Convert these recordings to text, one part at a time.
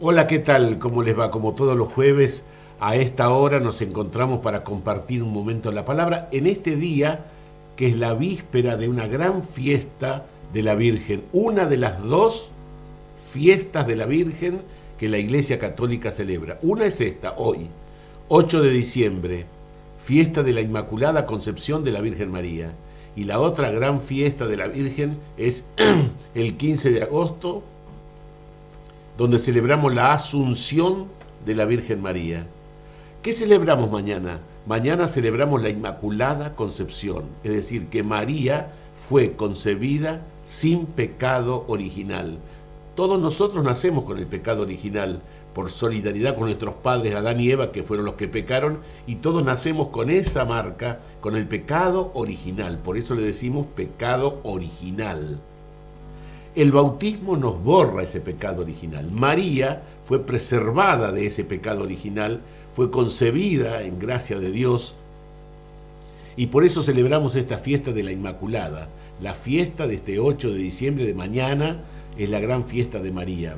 Hola, ¿qué tal? ¿Cómo les va? Como todos los jueves, a esta hora nos encontramos para compartir un momento la palabra en este día que es la víspera de una gran fiesta de la Virgen, una de las dos fiestas de la Virgen que la Iglesia Católica celebra. Una es esta, hoy, 8 de diciembre, fiesta de la Inmaculada Concepción de la Virgen María. Y la otra gran fiesta de la Virgen es el 15 de agosto, donde celebramos la Asunción de la Virgen María. ¿Qué celebramos mañana? Mañana celebramos la Inmaculada Concepción, es decir, que María fue concebida sin pecado original. Todos nosotros nacemos con el pecado original, por solidaridad con nuestros padres Adán y Eva, que fueron los que pecaron, y todos nacemos con esa marca, con el pecado original. Por eso le decimos pecado original. El bautismo nos borra ese pecado original. María fue preservada de ese pecado original, fue concebida en gracia de Dios, y por eso celebramos esta fiesta de la Inmaculada. La fiesta de este 8 de diciembre de mañana es la gran fiesta de María.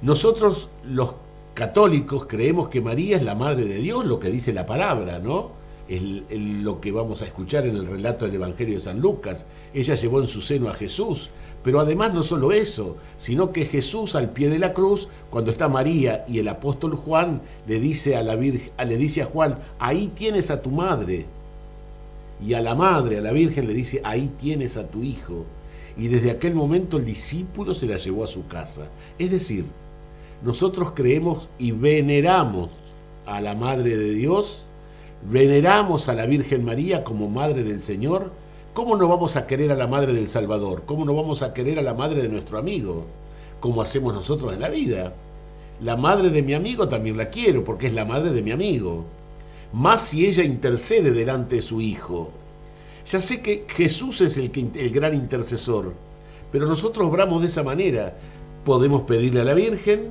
Nosotros los católicos creemos que María es la Madre de Dios, lo que dice la palabra, ¿no? Es lo que vamos a escuchar en el relato del Evangelio de San Lucas. Ella llevó en su seno a Jesús, pero además no solo eso, sino que Jesús al pie de la cruz, cuando está María y el apóstol Juan le dice a la Virgen, le dice a Juan, ahí tienes a tu madre. Y a la madre, a la Virgen le dice, ahí tienes a tu hijo. Y desde aquel momento el discípulo se la llevó a su casa. Es decir, nosotros creemos y veneramos a la Madre de Dios, veneramos a la Virgen María como Madre del Señor, ¿cómo no vamos a querer a la Madre del Salvador? ¿Cómo no vamos a querer a la Madre de nuestro amigo? Como hacemos nosotros en la vida. La Madre de mi amigo también la quiero porque es la Madre de mi amigo. Más si ella intercede delante de su Hijo. Ya sé que Jesús es el, gran intercesor, pero nosotros obramos de esa manera. Podemos pedirle a la Virgen,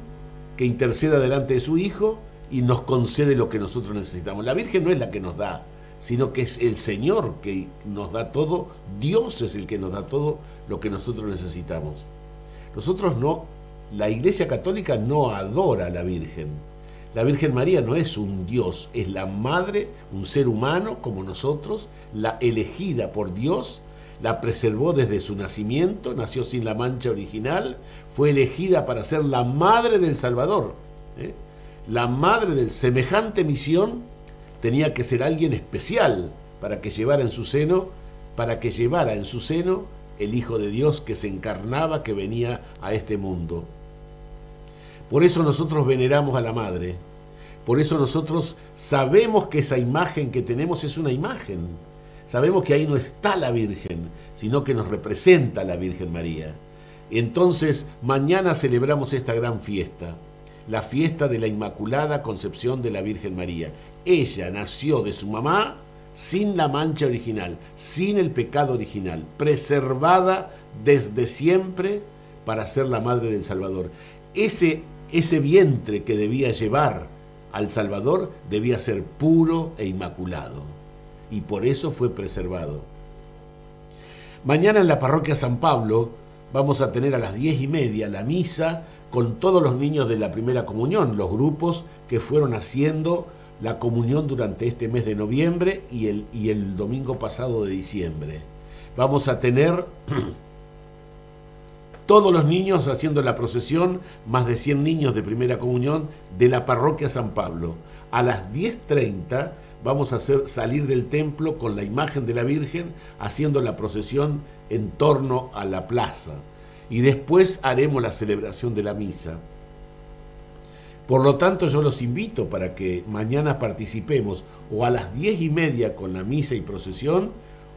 que interceda delante de su Hijo y nos concede lo que nosotros necesitamos. La Virgen no es la que nos da, sino que es el Señor que nos da todo, Dios es el que nos da todo lo que nosotros necesitamos. Nosotros no, la Iglesia Católica no adora a la Virgen. La Virgen María no es un Dios, es la madre, un ser humano como nosotros, la elegida por Dios la preservó desde su nacimiento, nació sin la mancha original, fue elegida para ser la madre del Salvador. ¿eh? La madre de semejante misión tenía que ser alguien especial para que llevara en su seno, para que llevara en su seno el Hijo de Dios que se encarnaba, que venía a este mundo. Por eso nosotros veneramos a la Madre, por eso nosotros sabemos que esa imagen que tenemos es una imagen, sabemos que ahí no está la Virgen, sino que nos representa la Virgen María. Entonces, mañana celebramos esta gran fiesta, la fiesta de la Inmaculada Concepción de la Virgen María. Ella nació de su mamá sin la mancha original, sin el pecado original, preservada desde siempre para ser la madre del Salvador. Ese, ese vientre que debía llevar al Salvador debía ser puro e inmaculado y por eso fue preservado. Mañana en la parroquia San Pablo vamos a tener a las diez y media la misa con todos los niños de la primera comunión, los grupos que fueron haciendo la comunión durante este mes de noviembre y el, y el domingo pasado de diciembre. Vamos a tener todos los niños haciendo la procesión, más de 100 niños de primera comunión de la parroquia San Pablo. A las 10.30 vamos a hacer salir del templo con la imagen de la Virgen haciendo la procesión en torno a la plaza. Y después haremos la celebración de la misa. Por lo tanto, yo los invito para que mañana participemos o a las diez y media con la misa y procesión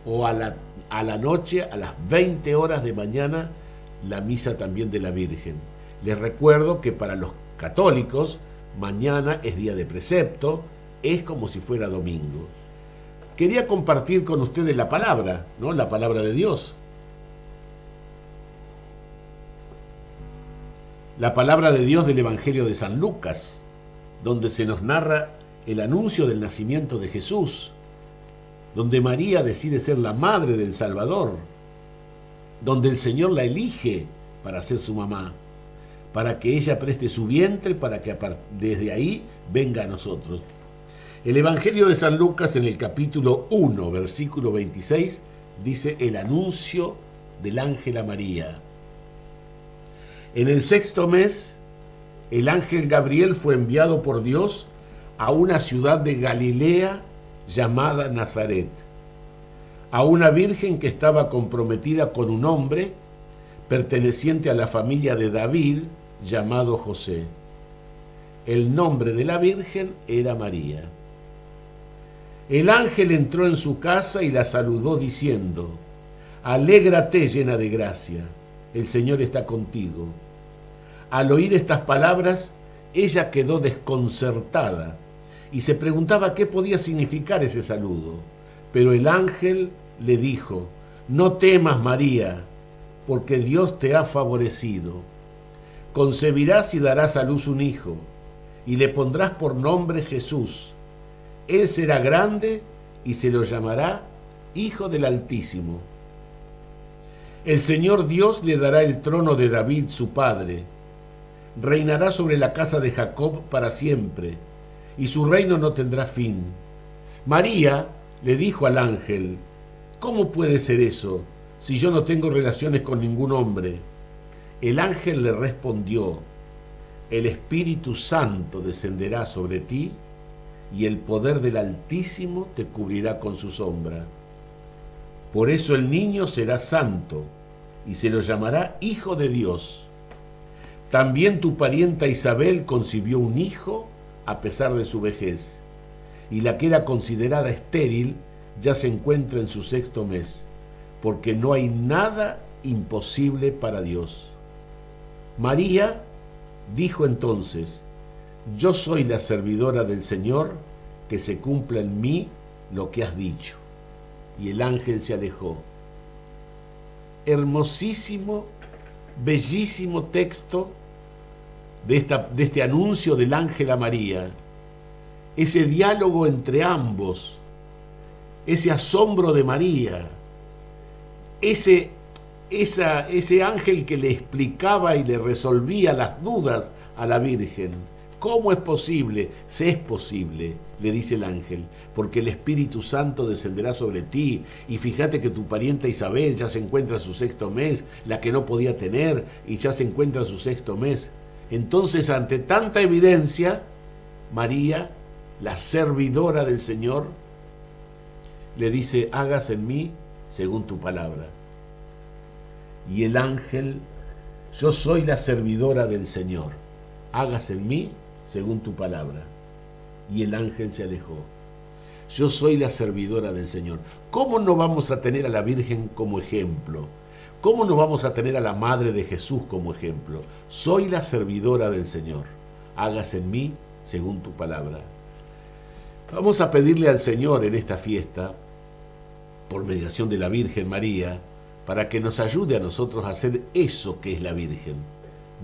o a la, a la noche, a las 20 horas de mañana, la misa también de la Virgen. Les recuerdo que para los católicos, mañana es día de precepto, es como si fuera domingo. Quería compartir con ustedes la palabra, ¿no? La palabra de Dios. La palabra de Dios del Evangelio de San Lucas, donde se nos narra el anuncio del nacimiento de Jesús, donde María decide ser la madre del Salvador, donde el Señor la elige para ser su mamá. para que ella preste su vientre, para que desde ahí venga a nosotros. El Evangelio de San Lucas en el capítulo 1, versículo 26, dice el anuncio del ángel a María. En el sexto mes, el ángel Gabriel fue enviado por Dios a una ciudad de Galilea llamada Nazaret, a una virgen que estaba comprometida con un hombre perteneciente a la familia de David llamado José. El nombre de la virgen era María. El ángel entró en su casa y la saludó diciendo, Alégrate llena de gracia, el Señor está contigo. Al oír estas palabras, ella quedó desconcertada y se preguntaba qué podía significar ese saludo. Pero el ángel le dijo, No temas María, porque Dios te ha favorecido. Concebirás y darás a luz un hijo, y le pondrás por nombre Jesús él será grande y se lo llamará Hijo del Altísimo. El Señor Dios le dará el trono de David, su padre. Reinará sobre la casa de Jacob para siempre, y su reino no tendrá fin. María le dijo al ángel, ¿Cómo puede ser eso si yo no tengo relaciones con ningún hombre? El ángel le respondió, El Espíritu Santo descenderá sobre ti y el poder del Altísimo te cubrirá con su sombra. Por eso el niño será santo y se lo llamará Hijo de Dios. También tu parienta Isabel concibió un hijo a pesar de su vejez, y la que era considerada estéril ya se encuentra en su sexto mes, porque no hay nada imposible para Dios. María dijo entonces, yo soy la servidora del Señor, que se cumpla en mí lo que has dicho. Y el ángel se alejó. Hermosísimo, bellísimo texto de, este anuncio del ángel a María. Ese diálogo entre ambos, ese asombro de María, ese, ese ángel que le explicaba y le resolvía las dudas a la Virgen ¿Cómo es posible? Se es posible, le dice el ángel, porque el Espíritu Santo descenderá sobre ti. Y fíjate que tu parienta Isabel ya se encuentra en su sexto mes, la que no podía tener, y ya se encuentra en su sexto mes. Entonces, ante tanta evidencia, María, la servidora del Señor, le dice, hagas en mí según tu palabra. Y el ángel, yo soy la servidora del Señor, hagas en mí según tu palabra. Y el ángel se alejó. Yo soy la servidora del Señor. ¿Cómo no vamos a tener a la Virgen como ejemplo? ¿Cómo no vamos a tener a la Madre de Jesús como ejemplo? Soy la servidora del Señor. Hágase en mí según tu palabra. Vamos a pedirle al Señor en esta fiesta, por mediación de la Virgen María, para que nos ayude a nosotros a hacer eso que es la Virgen.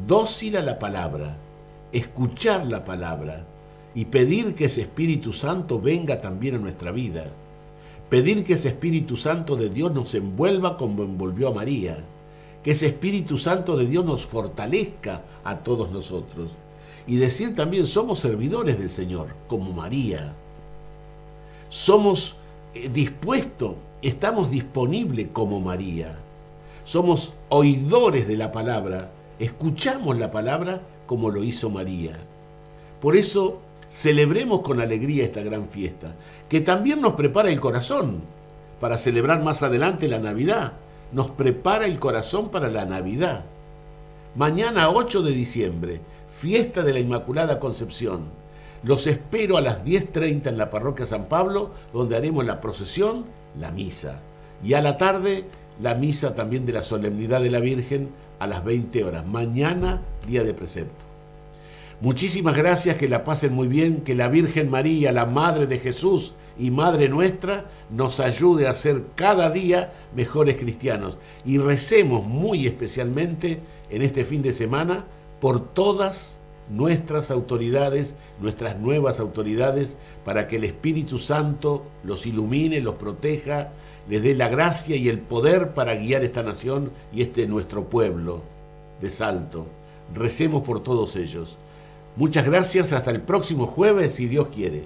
Dócil a la palabra, escuchar la palabra y pedir que ese Espíritu Santo venga también a nuestra vida. Pedir que ese Espíritu Santo de Dios nos envuelva como envolvió a María. Que ese Espíritu Santo de Dios nos fortalezca a todos nosotros. Y decir también, somos servidores del Señor, como María. Somos eh, dispuestos, estamos disponibles como María. Somos oidores de la palabra, escuchamos la palabra como lo hizo María. Por eso celebremos con alegría esta gran fiesta, que también nos prepara el corazón para celebrar más adelante la Navidad. Nos prepara el corazón para la Navidad. Mañana 8 de diciembre, fiesta de la Inmaculada Concepción. Los espero a las 10.30 en la parroquia San Pablo, donde haremos la procesión, la misa. Y a la tarde, la misa también de la solemnidad de la Virgen a las 20 horas. Mañana, día de precepto. Muchísimas gracias, que la pasen muy bien, que la Virgen María, la Madre de Jesús y Madre nuestra, nos ayude a ser cada día mejores cristianos. Y recemos muy especialmente en este fin de semana por todas nuestras autoridades, nuestras nuevas autoridades, para que el Espíritu Santo los ilumine, los proteja, les dé la gracia y el poder para guiar esta nación y este nuestro pueblo de Salto recemos por todos ellos. Muchas gracias, hasta el próximo jueves, si Dios quiere.